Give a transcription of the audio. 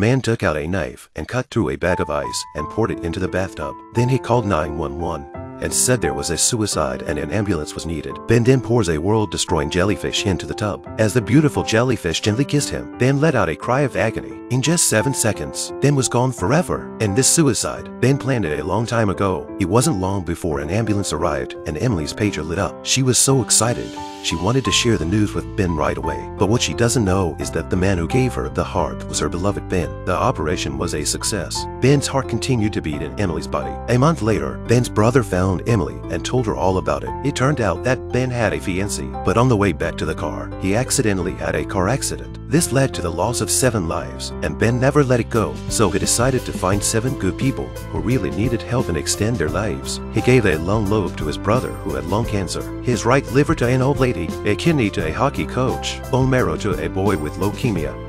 Man took out a knife and cut through a bag of ice and poured it into the bathtub. Then he called 911 and said there was a suicide and an ambulance was needed. Ben then pours a world-destroying jellyfish into the tub. As the beautiful jellyfish gently kissed him, Ben let out a cry of agony. In just 7 seconds, Ben was gone forever. And this suicide, Ben planned it a long time ago. It wasn't long before an ambulance arrived and Emily's pager lit up. She was so excited. She wanted to share the news with Ben right away. But what she doesn't know is that the man who gave her the heart was her beloved Ben. The operation was a success. Ben's heart continued to beat in Emily's body. A month later, Ben's brother found Emily and told her all about it. It turned out that Ben had a fiancée, but on the way back to the car, he accidentally had a car accident. This led to the loss of seven lives, and Ben never let it go, so he decided to find seven good people who really needed help and extend their lives. He gave a lung lobe to his brother who had lung cancer, his right liver to an old lady, a kidney to a hockey coach, bone marrow to a boy with leukemia,